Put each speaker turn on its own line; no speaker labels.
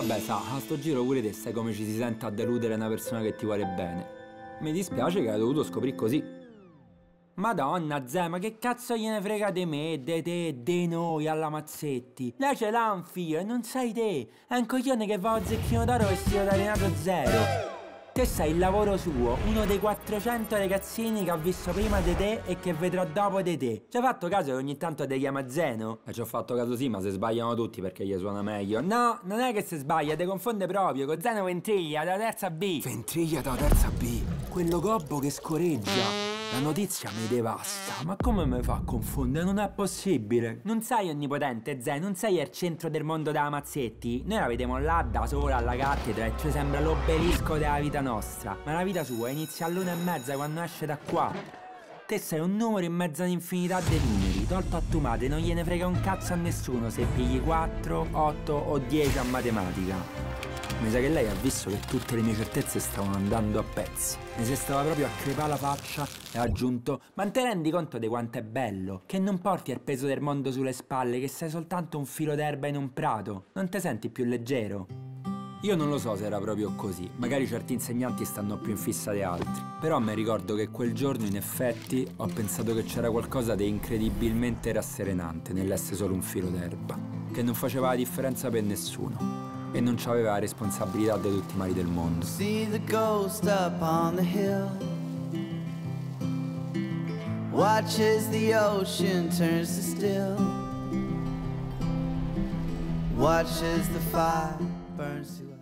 Vabbè, sa, a sto giro pure te sai come ci si sente a deludere una persona che ti vuole bene. Mi dispiace che hai dovuto scoprire così. Madonna, Zè, ma che cazzo gliene frega di me, de te, de noi, alla Mazzetti? Lei ce l'ha un figlio e non sai te. È un coglione che va a zecchino d'oro vestito da Renato Zero. Te sei il lavoro suo, uno dei 400 ragazzini che ha visto prima di te e che vedrà dopo di te. Ci hai fatto caso che ogni tanto ti chiama Zeno? E ci ho fatto caso sì, ma se sbagliano tutti perché gli suona meglio. No, non è che si sbaglia, ti confonde proprio con Zeno Ventriglia, della terza B.
Ventriglia della terza B, quello gobbo che scoreggia. La notizia mi devasta.
Ma come mi fa a confondere? Non è possibile. Non sei onnipotente, Zè, non sei al centro del mondo della Mazzetti. Noi la vediamo là da sola alla cattedra e ci sembra l'obelisco della vita nostra. Ma la vita sua inizia all'una e mezza quando esce da qua. Te sei un numero in mezzo all'infinità dei numeri. Tolto a tu madre non gliene frega un cazzo a nessuno se pigli 4, 8 o 10 a matematica. Mi sa che lei ha visto che tutte le mie certezze stavano andando a pezzi. Mi si stava proprio a crepare la faccia e ha aggiunto Ma te rendi conto di quanto è bello? Che non porti il peso del mondo sulle spalle, che sei soltanto un filo d'erba in un prato. Non ti senti più leggero? Io non lo so se era proprio così, magari certi insegnanti stanno più in fissa di altri, però mi ricordo che quel giorno in effetti ho pensato che c'era qualcosa di incredibilmente rasserenante nell'essere solo un filo d'erba, che non faceva la differenza per nessuno e non c'aveva responsabilità di tutti i mali del mondo. See the ghost up on the hill. Watch as the ocean turns to still. Watch as the fire burns to